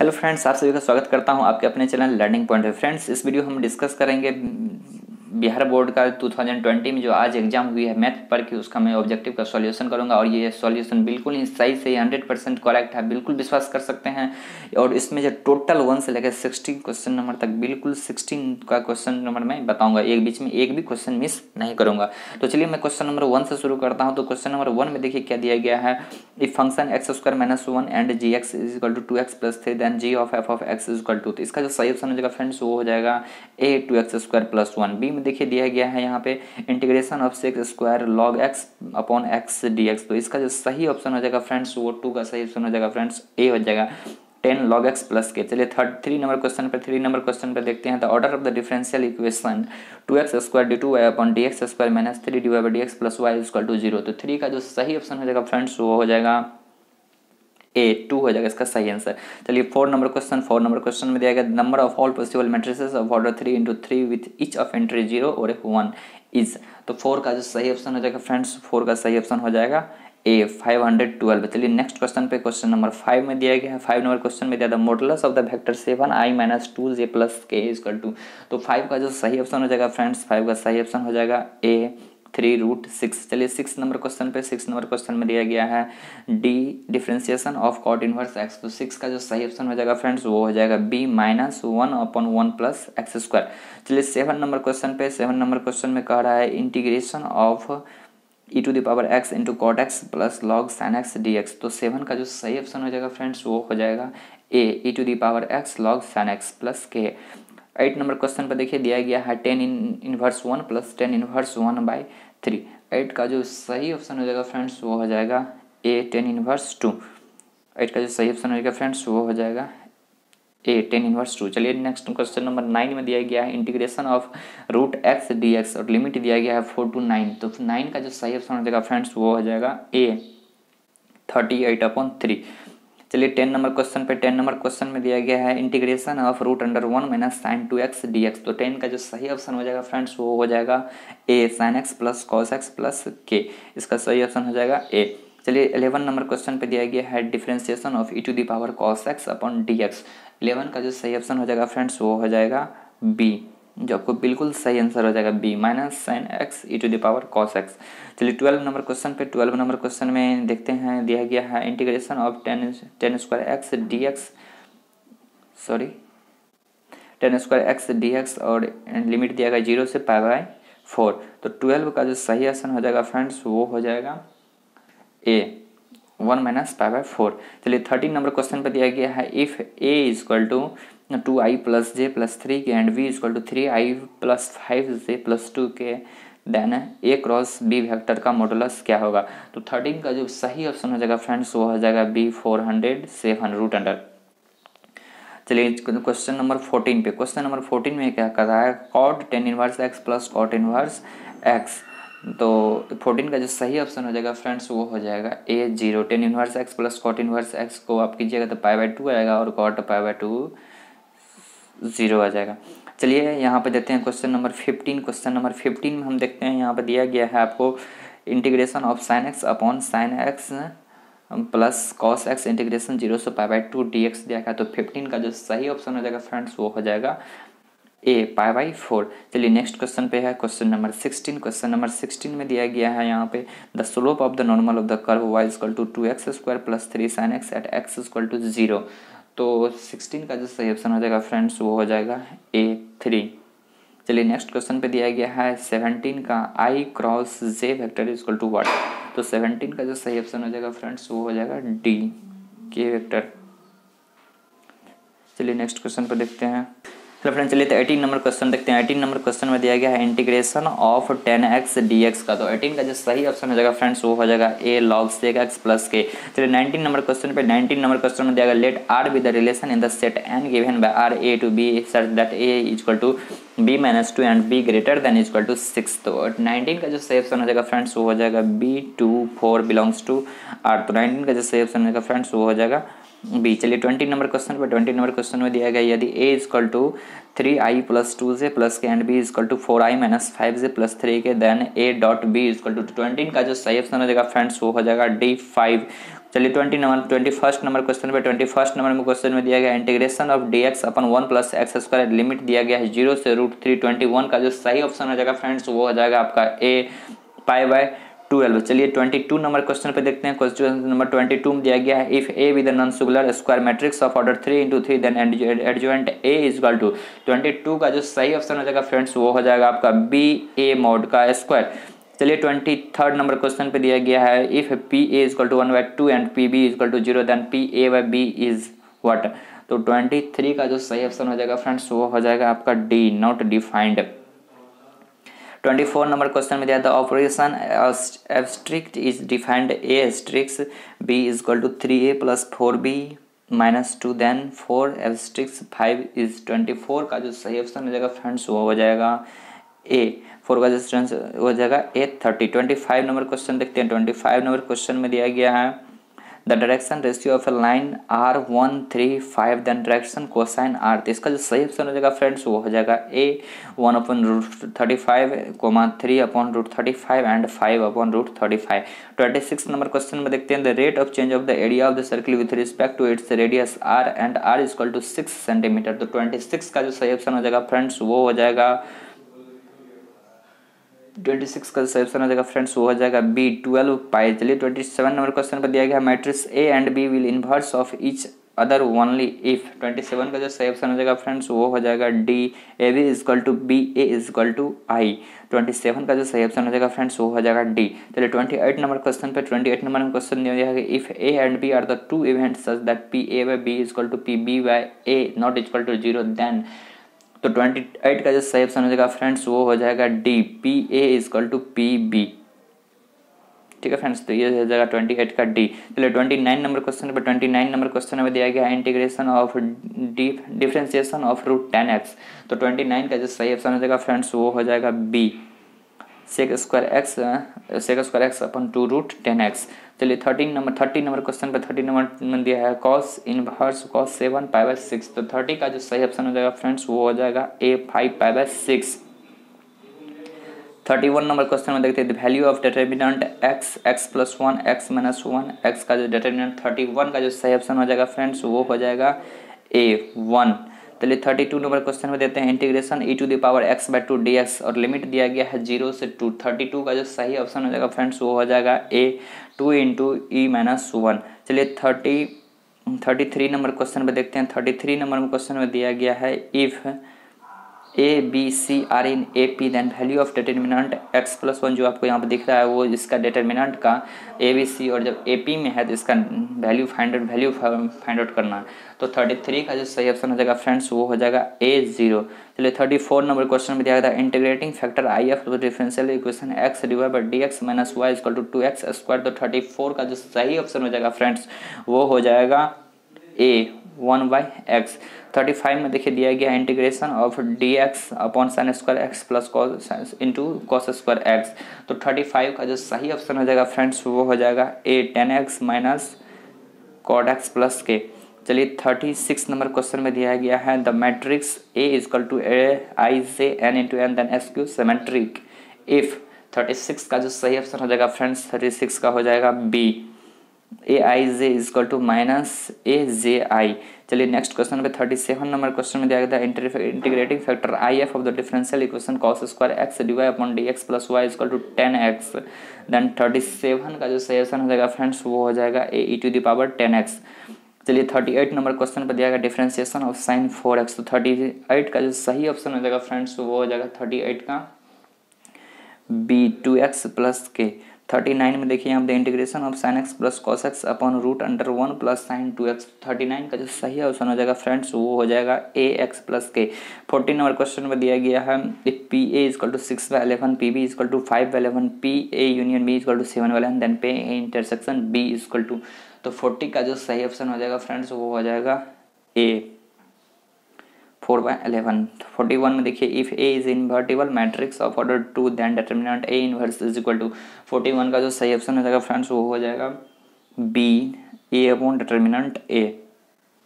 Hello friends आप सभी का स्वागत करता हूँ आपके अपने चैनल लर्निंग पॉइंट है फ्रेंड्स इस वीडियो हम डिस्कस करेंगे बिहार बोर्ड का 2020 में जो आज एग्ज़ाम हुई है मैथ पर की उसका मैं ऑब्जेक्टिव का सॉल्यूशन करूँगा और ये सॉल्यूशन बिल्कुल ही सही से हंड्रेड परसेंट करेक्ट है, बिल्कुल विश्वास कर सकते हैं। और इसमें जो टोटल वन से लेकर सिक्सटीन क्वेश्चन नंबर तक बिल्कुल सिक्सटीन का क्वेश्चन नंबर मैं बताऊँगा, एक बीच में एक भी क्वेश्चन मिस नहीं करूँगा। तो चलिए मैं क्वेश्चन नंबर वन से शुरू करता हूँ। तो क्वेश्चन नंबर वन में देखिए क्या दिया गया है। If function X square minus one and G X is equal to two X plus three then G of F of X is equal to इसका जो सही ऑप्शन हो जाएगा फ्रेंड्स वो हो जाएगा A two X square plus one B में देखिए दिया गया है यहाँ पे integration of six square log X upon X D X तो इसका जो सही ऑप्शन हो जाएगा फ्रेंड्स वो टू का सही ऑप्शन हो जाएगा फ्रेंड्स ए हो जाएगा टेन लॉग एक्स प्लस के चलिए थर्ड थ्री नंबर क्वेश्चन पे थ्री नंबर क्वेश्चन पे देखते हैं। The order of the differential equation two X square D two Y upon D X square minus three D Y D X plus Y equal to zero तो three का जो सही option हो जाएगा friends वो हो जाएगा ए टू हो जाएगा इसका सही आंसर चलिए four number question four number question में दिया गया number of all possible matrices of order three into three with each of entry zero और वन इज़ तो फोर का जो सही ऑप्शन हो जाएगा फ्रेंड्स फोर का सही ऑप्शन हो जाएगा ए फाइव हंड्रेड ट्वेल्व चलिए नेक्स्ट क्वेश्चन पे क्वेश्चन नंबर फाइव में दिया गया है। फाइव नंबर क्वेश्चन में दिया था modulus of the vector seven I minus two J plus K equal to तो फाइव का जो सही ऑप्शन हो जाएगा फ्रेंड्स फाइव का सही ऑप्शन हो जाएगा ए थ्री रूट सिक्स। चलिए सिक्स नंबर क्वेश्चन पे, सिक्स नंबर क्वेश्चन में दिया गया है D differentiation of cot inverse X तो सिक्स का जो सही ऑप्शन हो जाएगा फ्रेंड्स वो हो जाएगा B minus one upon one plus X square चलिए सेवन नंबर क्वेश्चन पे सेवन नंबर क्वेश्चन में कह रहा है integration of E to the power X into cot X plus log sine X D X तो सेवन का जो सही ऑप्शन हो जाएगा फ्रेंड्स वो हो जाएगा A e to the power x log sine x plus k eight number question पर देखिए, दिया गया है tan in inverse one plus tan inverse one by three eight का जो सही ऑप्शन हो जाएगा फ्रेंड्स वो हो जाएगा A tan inverse two eight का जो सही ऑप्शन हो जाएगा फ्रेंड्स वो हो जाएगा ए टेन इनवर्स टू चलिए नेक्स्ट क्वेश्चन नंबर नाइन में दिया गया है integration of root x d x और लिमिट दिया गया है फोर टू नाइन तो नाइन का जो सही ऑप्शन हो जाएगा फ्रेंड्स वो हो जाएगा A thirty eight upon three चलिए टेन नंबर क्वेश्चन पे, टेन नंबर क्वेश्चन में दिया गया है integration of root under one minus sine two x d x तो टेन का जो सही ऑप्शन हो जाएगा फ्रेंड्स वो हो जाएगा A sine x plus cos x plus k इसका सही ऑप्शन हो जाएगा ए चलिए इलेवन नंबर क्वेश्चन पे दिया गया है differentiation of e to the power cos x upon d x eleven का जो सही ऑप्शन हो जाएगा फ्रेंड्स वो हो जाएगा बी जो आपको बिल्कुल सही आंसर हो जाएगा B minus sine x e to the power cos x चलिए ट्वेल्व नंबर क्वेश्चन पे ट्वेल्व नंबर क्वेश्चन में देखते हैं, दिया गया है integration of tan tan square x d x sorry tan square x d x और लिमिट दिया गया ज़ीरो से पाई बाई फोर तो ट्वेल्व का जो सही आंसर हो जाएगा फ्रेंड्स वो हो जाएगा A one minus pi by four चलिए थर्टीन नंबर क्वेश्चन पर दिया गया है if a is equal to two i plus j plus three k and b is equal to three i plus five j plus two k, then a cross b vector का modulus क्या होगा? तो thirteen का जो सही option हो जाएगा friends वो हो जाएगा B four hundred seven root under चलिए क्वेश्चन नंबर फोर्टीन पे। क्वेश्चन नंबर फोर्टीन में क्या कर रहा है? Cot tan inverse x plus cot inverse x तो फोर्टीन का जो सही ऑप्शन हो जाएगा फ्रेंड्स वो हो जाएगा A zero tan inverse x plus cot inverse x को आप कीजिएगा तो पाई बाई टू आएगा और cot pi by two zero आ जाएगा। चलिए यहाँ पे देते हैं question number fifteen question number fifteen में हम देखते हैं, यहाँ पर दिया गया है आपको integration of sine x upon sine x plus cos x integration zero से pi by two d x दिया गया। तो फिफ्टीन का जो सही ऑप्शन हो जाएगा फ्रेंड्स वो हो जाएगा ए पाई बाई फोर चलिए नेक्स्ट क्वेश्चन पे है question number sixteen question number sixteen में दिया गया है यहाँ पे the slope of the normal of the curve y equal to two x square plus three sine x at x equal to zero तो sixteen का जो सही ऑप्शन हो जाएगा फ्रेंड्स वो हो जाएगा ए थ्री चलिए नेक्स्ट क्वेश्चन पे दिया गया है सेवनटीन का i cross j vector is equal to what तो सेवनटीन का जो सही ऑप्शन हो जाएगा फ्रेंड्स वो हो जाएगा डी के वेक्टर चलिए नेक्स्ट क्वेश्चन पर देखते हैं। चलो फ्रेंड चलिए तो एटीन नंबर क्वेश्चन देखते हैं। एटीन नंबर क्वेश्चन में दिया गया है integration of tan x d x का। तो एटीन का जो सही ऑप्शन हो जाएगा फ्रेंड्स वो हो जाएगा A log sec x plus k चलिए नाइनटीन नंबर क्वेश्चन पे नाइनटीन नंबर क्वेश्चन में दिया गया let R be the relation in the set N given by R a to b such that a equal to b minus two and b greater than equal to six तो nineteen का जो सही option हो जाएगा friends वो हो जाएगा B two four belongs to R तो नाइनटीन का जो सही ऑप्शन हो जाएगा फ्रेंड्स वो हो जाएगा बी, चलिए ट्वेंटी नंबर क्वेश्चन पर ट्वेंटी नंबर क्वेश्चन में दिया गया, यदि a is equal to three i plus two j plus k and b is equal to four i minus five j plus three k then a dot b is equal to twenty का जो सही option हो जाएगा friends वो हो जाएगा D five चलिए twenty number twenty first number question पे ट्वेंटी फ़र्स्ट नंबर में क्वेश्चन में दिया गया integration of d x upon one plus x square limit दिया गया है ज़ीरो से रूट थ्री ट्वेंटी वन का जो सही ऑप्शन हो जाएगा फ्रेंड्स वो हो जाएगा आपका ए पाई बाय ट्वेल्व। चलिए ट्वेंटी टू नंबर क्वेश्चन पे देखते हैं। क्वेश्चन नंबर ट्वेंटी टू में दिया गया है। If a with non singular square matrix of order three into three then adjoint a is equal to twenty two का जो सही ऑप्शन हो जाएगा फ्रेंड्स वो हो जाएगा आपका बी ए मोड का स्क्वायर चलिए ट्वेंटी थर्ड नंबर क्वेश्चन पे दिया गया है। If P A is equal to one by two and P B is equal to zero then P A by B is what तो ट्वेंटी थ्री का जो सही ऑप्शन हो जाएगा फ्रेंड्स वो हो जाएगा आपका D not defined twenty four number question में दिया था, operation asterisk is defined a asterisk b is equal to three, a plus four, b minus two, then four asterisk five is twenty four का जो सही option हो जाएगा friends, वो हो जाएगा ए। फोर का जो हो जाएगा, A thirty. Twenty five number question देखते हैं, ट्वेंटी फाइव नंबर क्वेश्चन में दिया गया है। The direction ratio of a line are one three five then direction cosine are तो इसका जो सही ऑप्शन हो जाएगा फ्रेंड्स वो हो जाएगा A one upon root thirty five comma three upon root thirty five and five upon root thirty five twenty six number question में देखते हैं the rate of change of the area of the circle with respect to its radius r and r is equal to six centimetre तो twenty six का जो सही option हो जाएगा friends वो हो जाएगा ट्वेंटी सिक्स का सेप्शन हो जाएगा फ्रेंड्स वो हो जाएगा बी ट्वेल्व पाई चलिए ट्वेंटी सेवन नंबर क्वेश्चन पर दिया गया matrix A and B will inverse of each other only if twenty seven का जो सही ऑप्शन हो जाएगा फ्रेंड्स वो हो जाएगा D A B is equal to B A is equal to I twenty seven का जो सही ऑप्शन हो जाएगा फ्रेंड्स वो हो जाएगा डी चलिए ट्वेंटी एट नंबर क्वेश्चन पे ट्वेंटी एट नंबर क्वेश्चन दिया गया if A and B are the two events such that P A by B is equal to P B by A not is equal to zero then तो twenty eight का जो सही option हो जाएगा friends वो हो जाएगा D P A is equal to P B ठीक है फ्रेंड्स तो ये हो जाएगा ट्वेंटी एट का डी चलिए ट्वेंटी नाइन नंबर क्वेश्चन पर ट्वेंटी नाइन नंबर क्वेश्चन में दिया गया integration of differentiation of root tan x तो ट्वेंटी नाइन का जो सही ऑप्शन हो जाएगा फ्रेंड्स वो हो जाएगा B sec square x sec square x upon two root tan x चलिए thirteen number thirty number question पे थर्टी नंबर में दिया है cos inverse cos seven pi by six तो थर्टी का जो सही ऑप्शन हो जाएगा फ्रेंड्स वो हो जाएगा A five pi by six thirty one number question में देखते हैं value of determinant x x plus one x minus one x का जो डिटर्मिनेंट थर्टी वन का जो सही ऑप्शन हो जाएगा फ्रेंड्स वो हो जाएगा ए वन चलिए थर्टी टू नंबर क्वेश्चन में देते हैं। Integration e to the power x by two d x और लिमिट दिया गया है ज़ीरो से टू थर्टी टू का जो सही ऑप्शन हो जाएगा फ्रेंड्स वो हो जाएगा A two into e minus one चलिए thirty thirty three number question में देखते हैं। थर्टी थ्री नंबर क्वेश्चन में दिया गया है if a b c are in A P then value of determinant x plus one जो आपको यहाँ पर दिख रहा है, वो इसका डिटर्मिनेंट का ए बी सी और जब ए पी में है तो इसका value find out value find out करना है। तो थर्टी थ्री का जो सही ऑप्शन हो जाएगा फ्रेंड्स वो हो जाएगा ए ज़ीरो चलिए थर्टी फोर नंबर क्वेश्चन में दिया गया था integrating factor I F differential equation x divide by d x minus y equal to two x square तो थर्टी फोर का जो सही ऑप्शन हो जाएगा फ्रेंड्स वो हो जाएगा A one by x. Thirty five में देखिए दिया गया integration of d x upon sine square x plus into cos square x तो थर्टी फाइव का जो सही ऑप्शन हो जाएगा फ्रेंड्स वो हो जाएगा A tan x minus cot x plus k चलिए थर्टी सिक्स नंबर क्वेश्चन में दिया गया है the matrix A equal to a i से n into n then skew symmetric if thirty six का जो सही ऑप्शन हो जाएगा फ्रेंड्स थर्टी सिक्स का हो जाएगा B a i j equal to minus a j i चलिए नेक्स्ट क्वेश्चन पे थर्टी सेवन नंबर क्वेश्चन में दिया गया था integrating factor I F of the differential equation cos square x d y upon d x plus y equal to tan x then thirty seven का जो सही option हो जाएगा फ्रेंड्स वो हो जाएगा A e to the power tan x चलिए thirty eight number question पर दिया गया differentiation of sin four x तो थर्टी एट का जो सही ऑप्शन हो जाएगा फ्रेंड्स वो हो जाएगा थर्टी एट का B two x plus k thirty nine में देखिए यहाँ पे integration of sin x plus cos x upon root under one plus sin two x thirty nine का जो सही ऑप्शन हो जाएगा फ्रेंड्स वो हो जाएगा A x plus k fourteen number question में दिया गया है P A equal to six by eleven P B equal to five by eleven P A union B equal to seven by then P A intersection B equal to तो forty का जो सही option हो जाएगा friends वो हो जाएगा A four by eleven forty one में देखिए if A is invertible matrix of order two then determinant A inverse is equal to forty one का जो सही ऑप्शन हो जाएगा फ्रेंड्स वो हो जाएगा B A upon determinant A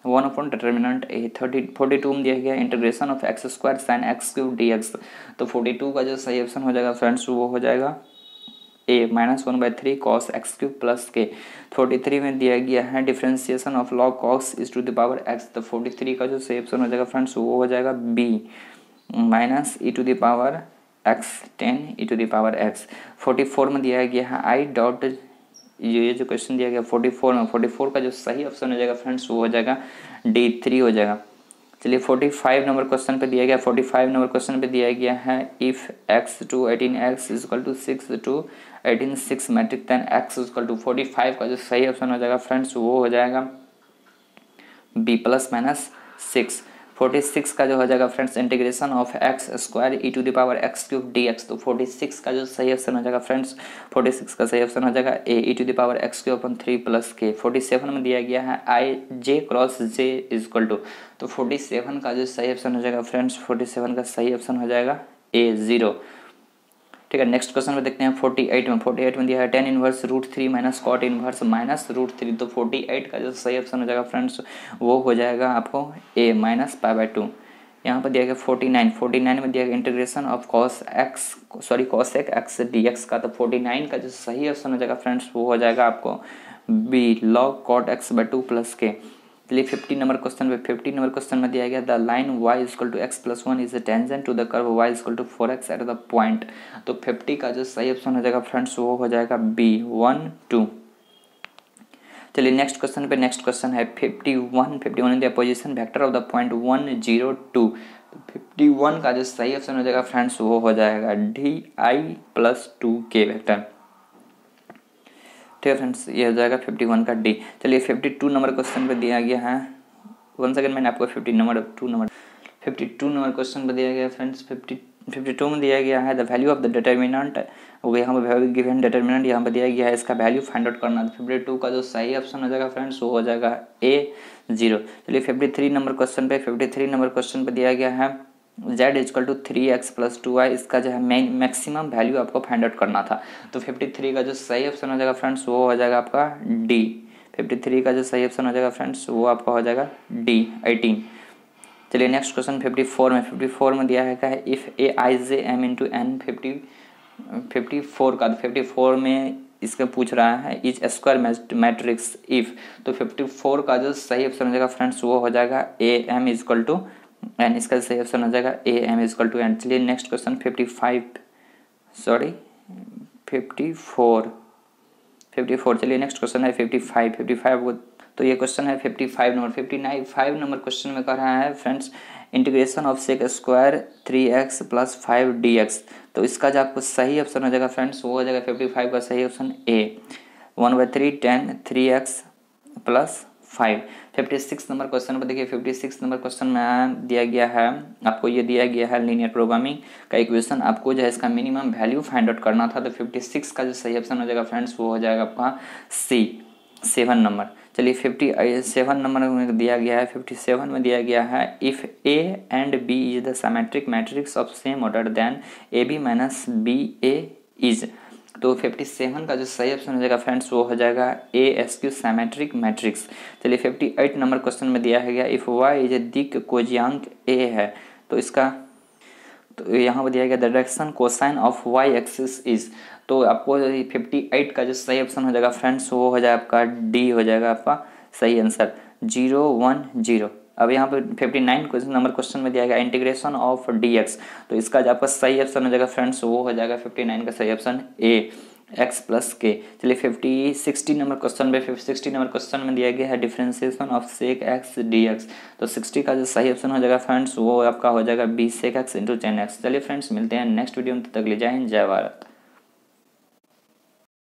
one upon determinant A thirty forty two में दिया गया integration of x square sin x cube d x तो फोर्टी टू का जो सही ऑप्शन हो जाएगा फ्रेंड्स वो हो जाएगा A minus one by three cos x cube plus k forty three में दिया गया है differentiation of log cos is to the power x तो फोर्टी थ्री का जो सही ऑप्शन हो जाएगा फ्रेंड्स वो हो जाएगा B minus e to the power x tan e to the power x forty four में दिया गया है आई डॉट ये जो क्वेश्चन दिया गया फोर्टी फोर में फोर्टी फोर का जो सही ऑप्शन हो जाएगा फ्रेंड्स वो हो जाएगा डी थ्री हो जाएगा. चलिए फोर्टी फाइव नंबर क्वेश्चन पे दिया गया फोर्टी फाइव नंबर क्वेश्चन पे दिया गया है if x two eighteen x equal to six two eighteen six matrix then x equal to forty five का जो सही ऑप्शन हो जाएगा फ्रेंड्स, वो हो जाएगा B plus minus six. Forty six का जो हो जाएगा friends, integration of x square e to the power x cube d x तो फोर्टी सिक्स का जो सही ऑप्शन हो जाएगा फ्रेंड्स, फोर्टी सिक्स का सही ऑप्शन हो जाएगा A e to the power x cube upon three plus k. Forty seven में दिया गया है, i j cross j is equal to तो फोर्टी सेवन का जो सही ऑप्शन हो जाएगा फ्रेंड्स, फोर्टी सेवन का सही ऑप्शन हो जाएगा ए ज़ीरो। ठीक है नेक्स्ट क्वेश्चन में देखते हैं फोर्टी एट में फोर्टी एट में दिया है tan inverse root three minus cot inverse minus root three तो फोर्टी एट का जो सही ऑप्शन हो जाएगा फ्रेंड्स वो हो जाएगा आपको A minus pi by two यहाँ पर दिया गया फोर्टी नाइन फोर्टी नाइन में दिया गया integration of cos x sorry cos एक एक्स डी एक्स का तो फोर्टी नाइन का जो सही ऑप्शन हो जाएगा फ्रेंड्स वो हो जाएगा आपको B log cot x by two plus k चलिए फिफ्टी नंबर क्वेश्चन पे फिफ्टी नंबर क्वेश्चन में दिया गया the line y equal to x plus one is a tangent to the curve y equal to four x at the point तो fifty का जो सही option हो जाएगा फ्रेंड्स वो हो जाएगा बी वन टू चलिए नेक्स्ट क्वेश्चन पे नेक्स्ट क्वेश्चन है फिफ्टी वन फिफ्टी वन दिया position vector of the point one zero two fifty one का जो सही ऑप्शन हो जाएगा फ्रेंड्स वो हो जाएगा D i plus two k vector ठीक है फ्रेंड्स ये हो जाएगा फिफ्टी वन का डी चलिए फिफ्टी टू नंबर क्वेश्चन पे दिया गया है। वन सेकेंड मैंने आपको fifty number two number fifty two number question पे दिया गया फ्रेंड्स फिफ्टी फिफ्टी टू में दिया गया है the value of the determinant वो यहाँ पर गिवन डिटर्मिनेंट यहाँ पर दिया गया है, इसका वैल्यू फाइंड आउट करना फिफ्टी टू का जो सही ऑप्शन हो जाएगा फ्रेंड्स वो हो जाएगा ए ज़ीरो चलिए फिफ्टी थ्री नंबर क्वेश्चन पे फिफ्टी थ्री नंबर क्वेश्चन पे दिया गया है। Z equal to three x plus two y इसका जो है मैक्सिमम वैल्यू आपको फाइंड आउट करना था। तो फिफ्टी थ्री का जो सही ऑप्शन हो जाएगा फ्रेंड्स वो हो जाएगा आपका डी फिफ्टी थ्री का जो सही ऑप्शन हो जाएगा फ्रेंड्स वो आपका हो जाएगा डी एटीन चलिए नेक्स्ट क्वेश्चन फिफ्टी फोर में। फिफ्टी फोर में दिया है क्या है? If A i j m into n fifty fifty four का। फिफ्टी फोर में इसका पूछ रहा है इज़ स्क्वायर मैट्रिक्स इफ़ तो फिफ्टी फोर का जो सही ऑप्शन हो जाएगा फ्रेंड्स वो हो जाएगा A m equal to n इसका सही ऑप्शन हो जाएगा A m equal to n चलिए next question fifty five sorry fifty four fifty four चलिए नेक्स्ट क्वेश्चन है फिफ्टी फाइव फिफ्टी फाइव तो ये क्वेश्चन है fifty five number fifty nine five number question में कह रहा है friends integration of sec square three x plus five d x तो इसका जो आपको सही ऑप्शन हो जाएगा फ्रेंड्स वो हो जाएगा फिफ्टी फाइव का सही option A one by three tan three x plus five fifty six number question पर देखिए फिफ्टी सिक्स नंबर क्वेश्चन में दिया गया है, आपको ये दिया गया है लीनियर प्रोग्रामिंग का इक्वेशन आपको जो है इसका मिनिमम वैल्यू फाइंड आउट करना था तो फिफ्टी सिक्स का जो सही ऑप्शन हो जाएगा फ्रेंड्स वो हो जाएगा आपका सी सेवन नंबर चलिए फिफ्टी सेवन नंबर में दिया गया है फिफ्टी सेवन में दिया गया है if A and B is the symmetric matrix of same order then A B minus B A is तो फिफ्टी सेवन का जो सही ऑप्शन हो जाएगा फ्रेंड्स वो हो जाएगा A skew symmetric matrix चलिए फिफ्टी एट नंबर क्वेश्चन में दिया है गया इफ़ वाई इज़ ए दिक कोजियांक ए है तो इसका तो यहाँ पर दिया गया direction cosine of y axis is तो आपको फिफ्टी एट का जो सही ऑप्शन हो जाएगा फ्रेंड्स वो हो जाएगा आपका डी हो जाएगा आपका सही आंसर ज़ीरो वन ज़ीरो अब यहाँ पे fifty nine question number question में दिया गया इंटीग्रेशन ऑफ़ डी एक्स तो इसका जो आपका सही ऑप्शन हो जाएगा फ्रेंड्स वो हो जाएगा फिफ्टी नाइन का सही ऑप्शन ए एक्स प्लस के चलिए फिफ्टी सिक्सटी नंबर क्वेश्चन पे सिक्सटी नंबर क्वेश्चन में दिया गया है differentiation of sec x d x तो सिक्सटी का जो सही ऑप्शन हो जाएगा फ्रेंड्स वो आपका हो जाएगा B sec x into tan x चलिए फ्रेंड्स मिलते हैं नेक्स्ट वीडियो में तक ले जाए जय भारत.